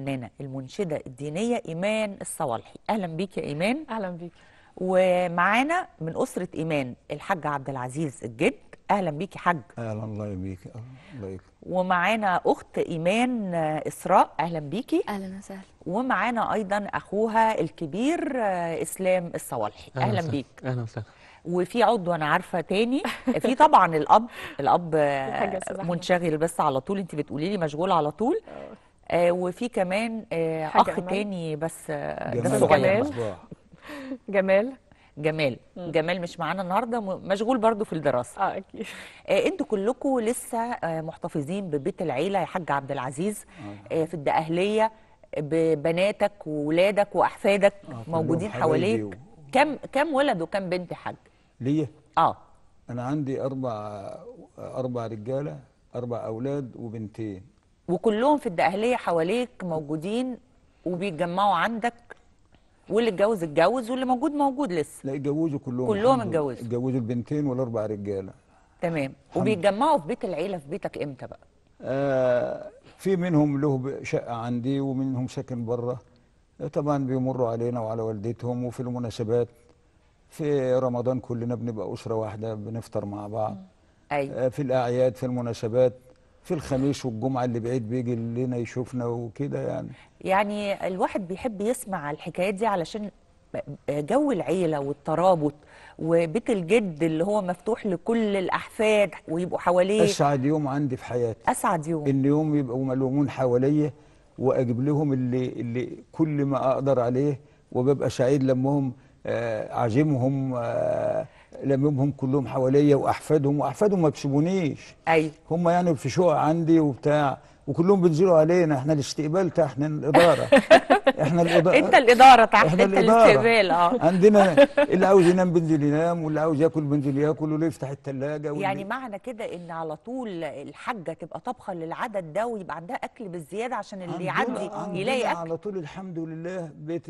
الفنانة المنشدة الدينية إيمان الصوالحي. أهلا بيك يا إيمان. أهلا بيك. ومعانا من أسرة إيمان الحاج عبد العزيز الجد. أهلا بيك يا حاج. أهلا الله يبيك الله ومعانا أخت إيمان إسراء. أهلا بيكي. أهلا وسهلا. ومعانا أيضا أخوها الكبير آه، إسلام الصوالحي. أهلا وسهلا. بيك. أهلا وسهلا. وفي عضو أنا عارفة تاني. في طبعا الأب. الأب الحاج أستاذ أحمد. منشغل بس على طول. أنت بتقولي لي مشغول على طول. آه وفي كمان آه أمل. تاني بس آه ده جمال صغير جمال. جمال؟ جمال. جمال مش معانا النهارده مشغول برضو في الدراسة. آه أكيد. آه أنتوا كلكم لسه آه محتفظين ببيت العيلة يا حاج عبد العزيز. آه في الدقهلية ببناتك وولادك وأحفادك كلهم موجودين حواليك. و- كم كم ولد وكم بنت يا حاج؟ ليه آه. أنا عندي أربع أربع رجالة أربع أولاد وبنتين. وكلهم في الدقهلية حواليك موجودين وبيتجمعوا عندك واللي اتجوز اتجوز واللي موجود موجود لسه. لا اتجوزوا كلهم. كلهم. اتجوزوا. اتجوزوا البنتين والأربع رجالة. تمام. وبيتجمعوا في بيت العيلة في بيتك إمتى بقى؟ آه في منهم له شقة عندي ومنهم ساكن بره طبعا بيمروا علينا وعلى والدتهم وفي المناسبات. في رمضان كلنا بنبقى أسرة واحدة بنفطر مع بعض. أيوه. آه، في الأعياد في المناسبات. في الخميس والجمعة اللي بعيد بيجي لنا يشوفنا وكده يعني. يعني الواحد بيحب يسمع الحكايات دي علشان جو العيلة والترابط وبيت الجد اللي هو مفتوح لكل الأحفاد ويبقوا حواليه. أسعد يوم عندي في حياتي. أسعد يوم. إن يوم يبقوا ملومون حواليا وأجيب لهم اللي اللي كل ما أقدر عليه وببقى سعيد لما هم آه، عازمهم آه، لمهم كلهم حواليا وأحفادهم وأحفادهم ما بيسيبونيش. أيوه هم يعني في شقق عندي وبتاع وكلهم بينزلوا علينا. إحنا الاستقبال تا إحنا الإدارة. إحنا الإدارة أنت الإدارة تحت الإدارة. الاستقبال أه. عندنا اللي عاوز ينام بينزل ينام واللي عاوز ياكل بينزل ياكل واللي يفتح الثلاجه واللي يعني معنى كده إن على طول الحاجة تبقى طبخة للعدد ده ويبقى عندها أكل بالزيادة عشان اللي يعدي يلاقي أكل. على طول الحمد لله بيت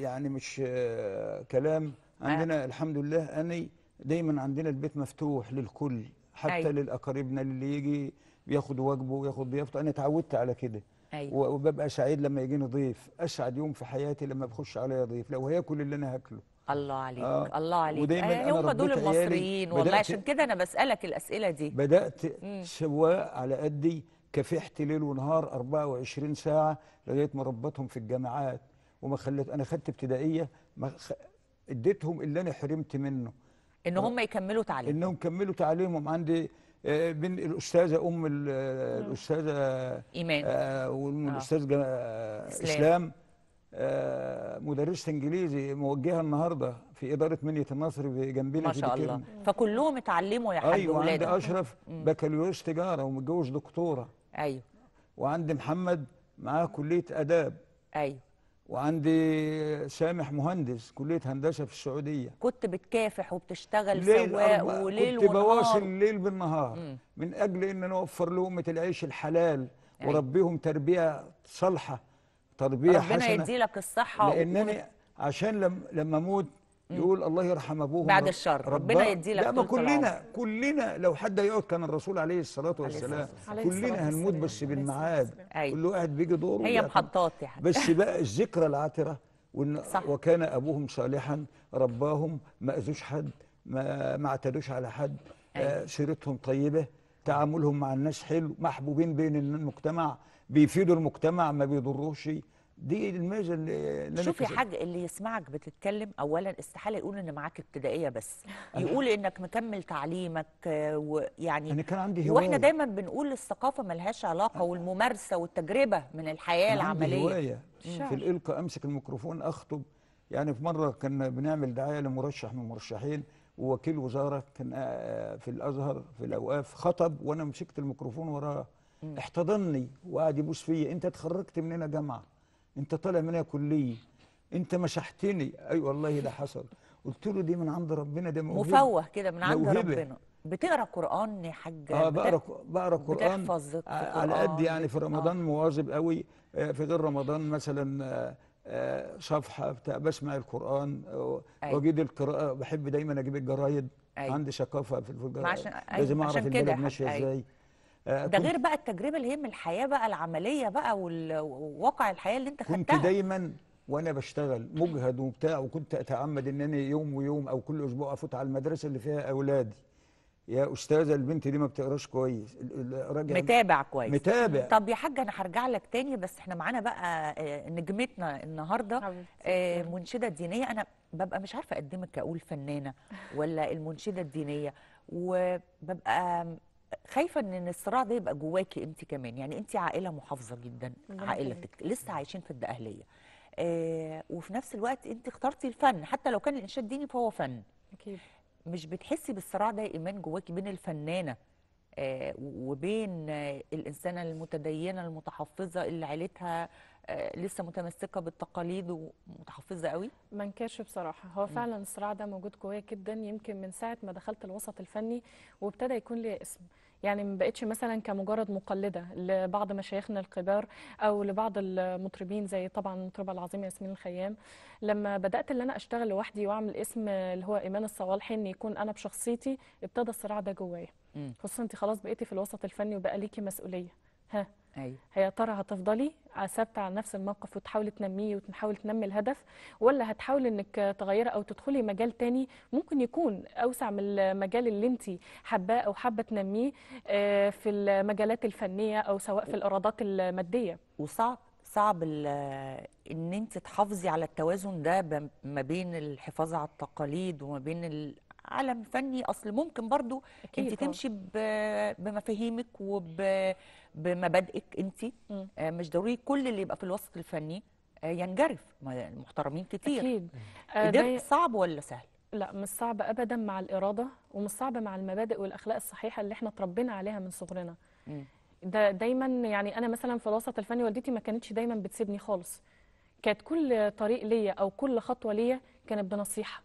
يعني مش آه، كلام عندنا الحمد لله أني دايما عندنا البيت مفتوح للكل حتى أيوة. للأقاربنا اللي يجي بياخد واجبه وياخد ضيافته. أنا اتعودت على كده. و- وببقى سعيد لما يجيني ضيف. اسعد يوم في حياتي لما بخش عليا ضيف. لو هياكل اللي أنا هاكله. الله عليك آه. الله عليك. ودايماً آه هم دول المصريين والله. عشان كده أنا بسألك الأسئلة دي. بدأت سواء على قدي كافحت ليل ونهار 24 ساعة لغاية ما ربطهم في الجامعات. وما خلت أنا خدت ابتدائية ما خ... اديتهم اللي أنا حرمت منه. إن هم يكملوا تعليم إنهم كملوا تعليمهم. عندي بين الأستاذة أم ال- آه، الأستاذة إيمان. آه، جا- آه، إسلام. إسلام آه، مدرسة إنجليزي موجهة النهاردة في إدارة منية النصر جنبنا ما شاء. الله. فكلهم اتعلموا يا حاج أيوه عندي ولادك. أشرف بكالوريوس تجارة ومتجوز دكتورة. أيوه. وعندي محمد معاه كلية آداب. أيوه. وعندي سامح مهندس كلية هندسة في السعودية. كنت بتكافح وبتشتغل سواق وليل كنت بواصل ونهار. الليل بالنهار. مم. من أجل إن أنا أوفر لقمه العيش الحلال أيوة. وربيهم تربية صالحة تربية ربنا حسنة. يديلك الصحة لأنني عشان لم لما أموت يقول الله يرحم ابوهم بعد الشر، ربنا رباه. يديلك لا. كلنا كلنا لو حد يقعد كان الرسول عليه الصلاة والسلام عليه كلنا هنموت. بس بالميعاد والسلام. أيوة. كل واحد بيجي دوره هي. محطات حاج بس بقى الذكرى العاطرة وإن صح. وكان أبوهم صالحا رباهم ما أذوش حد ما ما اعتدوش على حد آه سيرتهم طيبة تعاملهم مع الناس حلو محبوبين بين المجتمع بيفيدوا المجتمع ما بيضروش دي الميزه اللي أنا شوف يا. حاج اللي يسمعك بتتكلم اولا استحالة يقول إن معاك ابتدائية بس. يقول إنك مكمل تعليمك آه، ويعني أنا كان عندي هواية. وإحنا دايما بنقول الثقافة ملهاش علاقة والممارسة والتجربة من الحياة أنا عندي العملية. هواية. في الإلقاء أمسك الميكروفون أخطب. يعني في مرة كنا بنعمل دعاية لمرشح من المرشحين ووكيل وزارة كان آه، في الأزهر في الأوقاف خطب وأنا مسكت الميكروفون وراه. احتضني وقعد يبوس فيا. أنت اتخرجت مننا جامعة. انت طالع منها كلية انت مسحتني اي والله ده حصل. قلت له دي من عند ربنا ده موهبة. مفوه كده من عند موهبة. ربنا. بتقرأ قرآن يا حاج آه بقرأ بقرأ قرآن. بتحفظ ع- على قد يعني في آه. رمضان مواظب قوي. آه، في غير رمضان مثلا آه، آه، صفحة بتاع بسمع القرآن آه، أيوة. واجيد القراءة. بحب دايما أجيب الجرايد. أيوة. عندي ثقافة في الجرايد عشان- أيوة، لازم اعرف البلد ماشية أيوة. إزاي. آه، ده كنت- غير بقى التجربة اللي هي من الحياة بقى العملية بقى وال- وواقع الحياة اللي انت كنت خدتها. دايما وأنا بشتغل مجهد وبتاع وكنت أتعمد إن أنا يوم ويوم أو كل أسبوع أفوت على المدرسة اللي فيها أولادي. يا أستاذة البنت دي ما بتقراش كويس راجع متابع كويس. متابع. طب يا حاج أنا هرجع لك تاني بس إحنا معانا بقى آه، نجمتنا النهارده. آه، منشدة دينيه أنا ببقى مش عارفة أقدمك أقول فنانة ولا المنشدة الدينية وببقى خايفة إن الصراع ده يبقى جواكي أنت كمان. يعني أنت عائلة محافظة جدا عائلتك لسه عايشين في الدقهلية. آه، وفي نفس الوقت أنت اخترتي الفن. حتى لو كان الانشاد ديني فهو فن. أكيد. مش بتحسي بالصراع ده يا إيمان جواكي بين الفنانة آه، وبين آه، الإنسانة المتدينة المتحفظة اللي عيلتها آه، لسه متمسكة بالتقاليد ومتحفظة قوي. ما انكرش بصراحة هو فعلا الصراع ده موجود جوايا جدا يمكن من ساعة ما دخلت الوسط الفني وابتدى يكون لي اسم. يعني ما بقتش مثلا كمجرد مقلدة لبعض مشايخنا الكبار أو لبعض المطربين زي طبعا المطربه العظيمه ياسمين الخيام. لما بدأت اللي أنا أشتغل لوحدي وأعمل اسم اللي هو إيمان الصوالحي إن يكون أنا بشخصيتي ابتدى الصراع ده جوايا. خصوصا انت خلاص بقيتي في الوسط الفني وبقى ليكي مسؤولية. ها. أيوه. هي ترى هتفضلي ثابته على نفس الموقف وتحاولي تنميه وتحاولي تنمي الهدف ولا هتحاولي إنك تغيري أو تدخلي مجال تاني ممكن يكون أوسع من المجال اللي انت حباه أو حابة تنميه آه، في المجالات الفنية أو سواء في الإيرادات المادية؟ وصعب صعب إن انت تحافظي على التوازن ده ما بين الحفاظ على التقاليد وما بين العالم الفني أصل ممكن برضو انت طبعاً. تمشي بمفاهيمك وبمبادئك انت. آه، مش ضروري كل اللي يبقى في الوسط الفني آه، ينجرف. محترمين كتير. أكيد. آه، ده صعب ولا سهل؟ لا مش صعب ابدا مع الإرادة ومش صعب مع المبادئ والأخلاق الصحيحة اللي إحنا اتربينا عليها من صغرنا. ده دايما يعني أنا مثلا في الوسط الفني والدتي ما كانتش دايما بتسيبني خالص. كانت كل طريق ليا أو كل خطوة ليا كانت بنصيحة.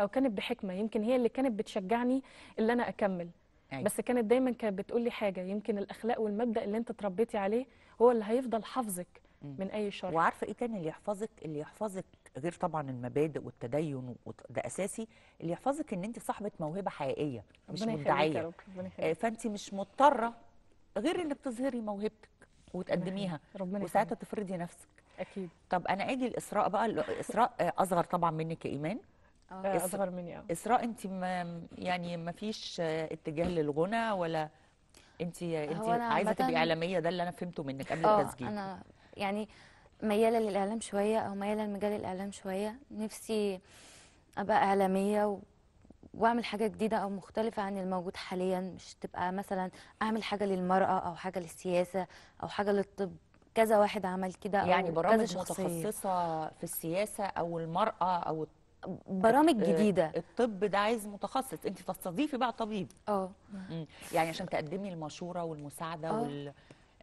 أو كانت بحكمة. يمكن هي اللي كانت بتشجعني اللي أنا أكمل. أيوة. بس كانت دايما كانت بتقول لي حاجة. يمكن الأخلاق والمبدأ اللي أنت اتربيتي عليه هو اللي هيفضل حافظك. من أي شر. وعارفة إيه تاني اللي يحفظك؟ اللي يحفظك غير طبعا المبادئ والتدين ده أساسي. اللي يحفظك إن أنت صاحبة موهبة حقيقية مش مدعية. آه، فأنت مش مضطرة غير إنك تظهري موهبتك وتقدميها. ربنا وساعتها تفرضي نفسك. أكيد. طب أنا أجي لاسراء بقى. ال- اسراء آه، أصغر طبعا منك يا ايمان إس- أصغر مني آه. إسراء انت ما يعني ما فيش آه، اتجاه للغنى ولا انت انت عايزة تبقي إعلامية ده اللي أنا فهمته منك قبل آه التسجيل. أنا يعني ميالة للإعلام شوية أو ميالة لمجال الإعلام شوية. نفسي أبقى إعلامية و... وأعمل حاجة جديدة أو مختلفة عن الموجود حاليا. مش تبقى مثلا أعمل حاجة للمرأة أو حاجة للسياسة أو حاجة للطب. كذا واحد عمل كده يعني برامج متخصصة في السياسة أو المرأة أو برامج آه، جديدة الطب ده عايز متخصص انت تستضيفي بقى طبيب آه. يعني عشان تقدمي المشورة والمساعدة آه. وال...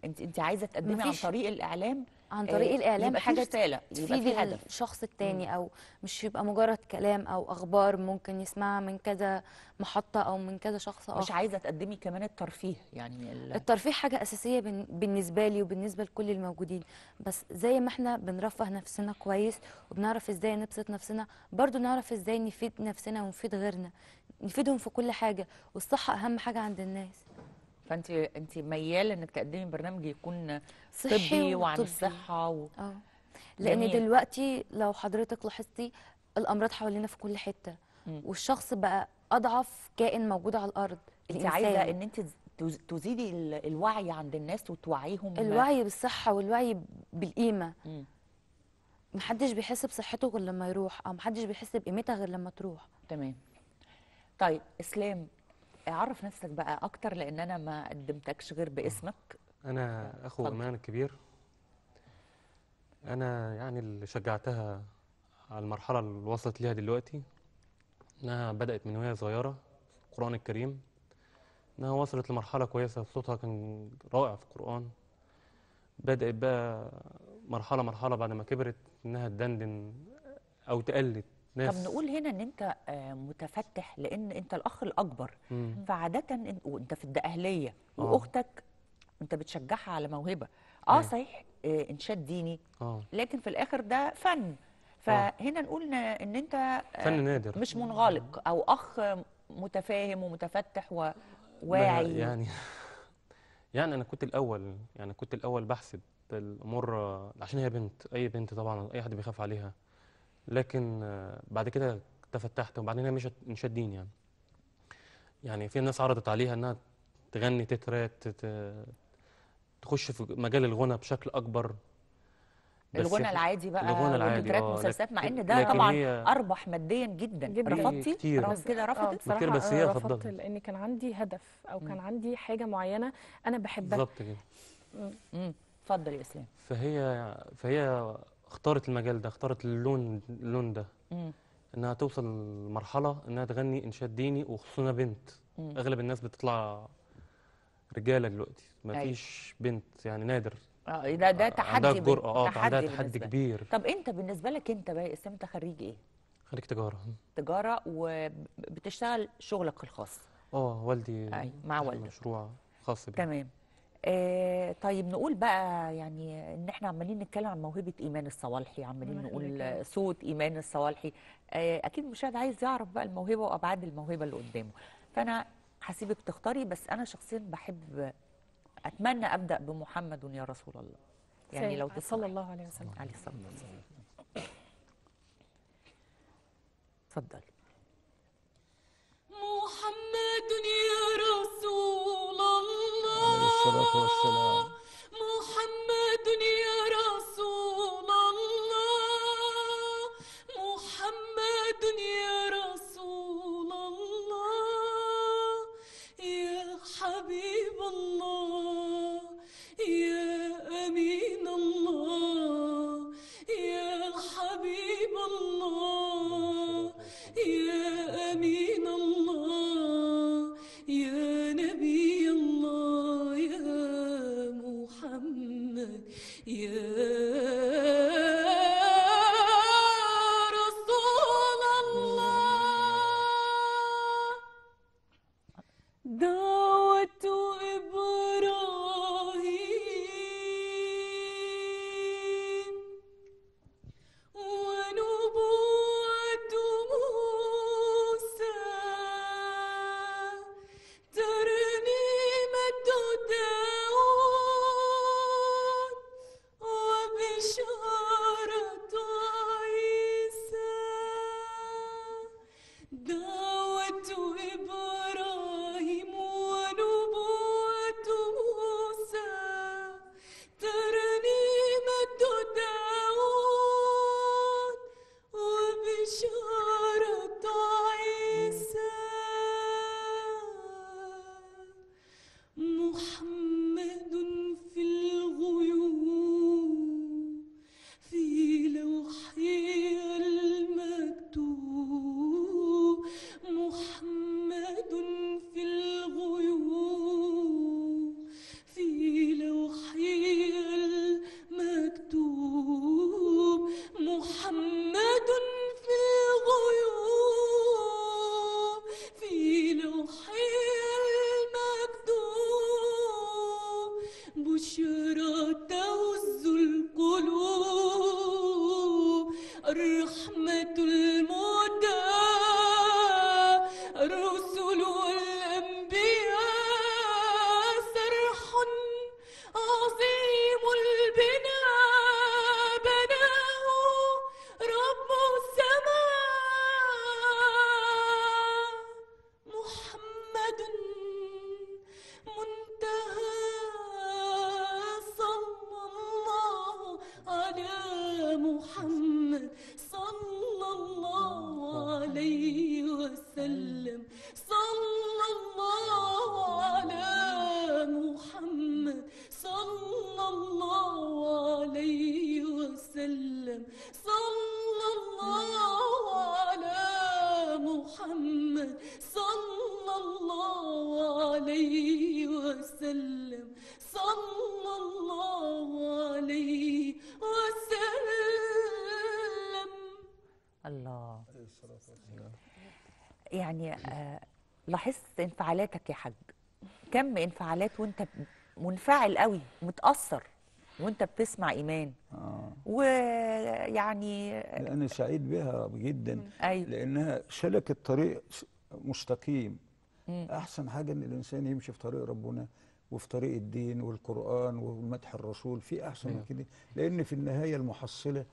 انت انت عايزة تقدمي عن طريق الإعلام عن آه، طريق الإعلام. يبقى حاجة رسالة يبقى في هدف. الشخص التاني أو مش يبقى مجرد كلام أو أخبار ممكن يسمعها من كذا محطة أو من كذا شخص مش اخر عايزة تقدمي كمان الترفيه يعني ال... الترفيه حاجة أساسية بن- بالنسبة لي وبالنسبة لكل الموجودين. بس زي ما إحنا بنرفه نفسنا كويس وبنعرف إزاي نبسط نفسنا برضو نعرف إزاي نفيد نفسنا ونفيد غيرنا. نفيدهم في كل حاجة والصحة أهم حاجة عند الناس. فأنت أنت ميالة إنك تقدمي برنامج يكون صحي طبي وعن. الصحه و... آه لأن جميل. دلوقتي لو حضرتك لاحظتي الأمراض حوالينا في كل حتة مم. والشخص بقى أضعف كائن موجود على الأرض أنت الإنسان. عايزة إن أنت تز- تزيدي ال- الوعي عند الناس وتوعيهم الوعي بالصحة والوعي بالقيمة مم. محدش بيحس بصحته غير لما يروح أو محدش بيحس بقيمتها غير لما تروح تمام طيب إسلام عرف نفسك بقى أكتر لأن أنا ما قدمتكش غير باسمك. أنا أخو اتفضل. إيمان الكبير. أنا يعني اللي شجعتها على المرحلة اللي وصلت ليها دلوقتي إنها بدأت من وهي صغيرة القرآن الكريم. إنها وصلت لمرحلة كويسة صوتها كان رائع في القرآن. بدأت بقى مرحلة مرحلة بعد ما كبرت إنها تدندن أو تقلد. طب ناس نقول هنا إن أنت آه، متفتح لأن أنت الأخ الأكبر. مم. فعادة انت وأنت في الدقهلية آه. وأختك أنت بتشجعها على موهبة. آه أيوة. صحيح آه، إنشاد ديني. آه. لكن في الآخر ده فن. فهنا نقول إن أنت آه، فن نادر. مش منغلق أو أخ متفاهم ومتفتح وواعي يعني يعني أنا كنت الأول يعني كنت الأول بحسب الأمور آه، عشان هي بنت أي بنت طبعا أي حد بيخاف عليها. لكن آه، بعد كده تفتحت وبعدين هي مش انشاد دين يعني. يعني في ناس عرضت عليها إنها تغني تترات تخش في مجال الغنى بشكل أكبر. الغنى العادي بقى الغنى العادي، آه، مسلسلات مع إن ده طبعا هي- أربح ماديا جدا, جداً. رفضتي؟ كتير. رغم كده آه رفضت بصراحة بس هي آه، رفضت. لأن كان عندي هدف أو كان عندي حاجة معينة أنا بحبها. بالظبط كده. اتفضل يا اسلام فهي فهي اختارت المجال ده اختارت اللون اللون ده مم. إنها توصل لمرحلة إنها تغني انشاد ديني وخصوصا بنت مم. أغلب الناس بتطلع رجالة دلوقتي ما أيوة. بنت يعني نادر آه ده ده تحدي عندها بن- الجرأة آه عندها تحدي لك. كبير طب أنت بالنسبة لك أنت بقى اسلام أنت خريج إيه خريج تجارة تجارة وبتشتغل شغلك الخاص آه والدي أيوة، مع فتح والدك. مشروع خاص بيه تمام آه طيب نقول بقى يعني إن إحنا عمالين نتكلم عن موهبة إيمان الصوالحي عمالين نقول. صوت إيمان الصوالحي آه أكيد المشاهد عايز يعرف بقى الموهبة وأبعاد الموهبة اللي قدامه. فأنا هسيبك تختاري بس أنا شخصيا بحب أتمنى أبدأ بمحمد يا رسول الله. يعني لو صلى الله عليه وسلم. عليه الصلاة والسلام. اتفضل. محمد يا رسول الله عليه الصلاة والسلام الله يعني آه لاحظت انفعالاتك يا حاج. كم انفعالات وانت منفعل قوي متأثر وانت بتسمع إيمان. آه. ويعني أنا سعيد بها جدا أيوه. لأنها سلكت طريق مستقيم. مم. أحسن حاجة إن الإنسان يمشي في طريق ربنا وفي طريق الدين والقرآن ومدح الرسول في أحسن من كده. لأن في النهاية المحصلة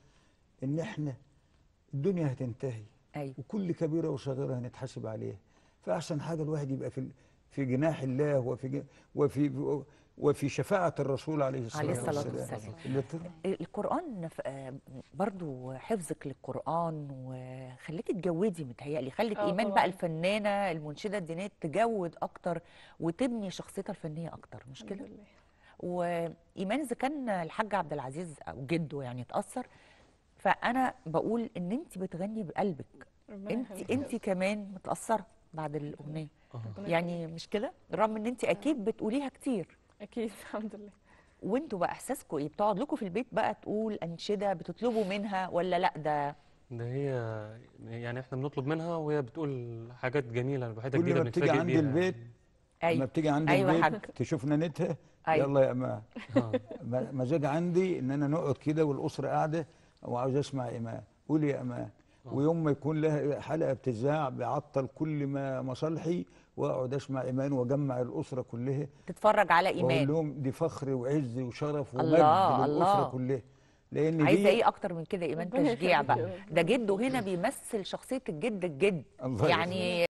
إن إحنا الدنيا هتنتهي أيوه وكل كبيرة وصغيرة هنتحاسب عليها فأحسن حاجة الواحد يبقى في في جناح الله وفي وفي وفي شفاعة الرسول عليه الصلاة, عليه الصلاة والسلام والسلام. القرآن برضو حفظك للقرآن وخليكي تجودي متهيألي خلت آه إيمان. بقى الفنانة المنشدة الدينية تجود أكتر وتبني شخصيتها الفنية أكتر مش كده؟ وإيمان إذا كان الحاج عبد العزيز أو جده يعني اتأثر فأنا بقول إن أنت بتغني بقلبك. يخليك. أنت كمان متأثرة بعد ربنا يعني مش كده؟ رغم إن أنت أكيد بتقوليها كتير. أكيد الحمد لله. وأنتوا بقى احساسكم إيه؟ بتقعد لكم في البيت بقى تقول أنشدة بتطلبوا منها ولا لأ؟ ده ده هي يعني إحنا بنطلب منها وهي بتقول حاجات جميلة الوحيده كل جديدة ما بتيجي بنتفاجئ بيها. البيت لما أيوه بتيجي عندي أيوة البيت حاج. تشوف نانتها أيوة. يلا يا. م- مزاج عندي إن أنا نقعد كده والأسرة قاعدة وعاوز اسمع إيمان قولي يا أمان ويوم ما يكون لها حلقة بتذاع بعطل كل ما مصالحي واقعد أسمع إيمان وأجمع الأسرة كلها. تتفرج على وأقول إيمان. لهم دي فخر وعز وشرف ومجد الله، للأسرة الله. كلها. لأن عايزه إيه أكتر من كده؟ إيمان تشجيع بقى. ده جده هنا بيمثل شخصية الجد الجد. الله يعني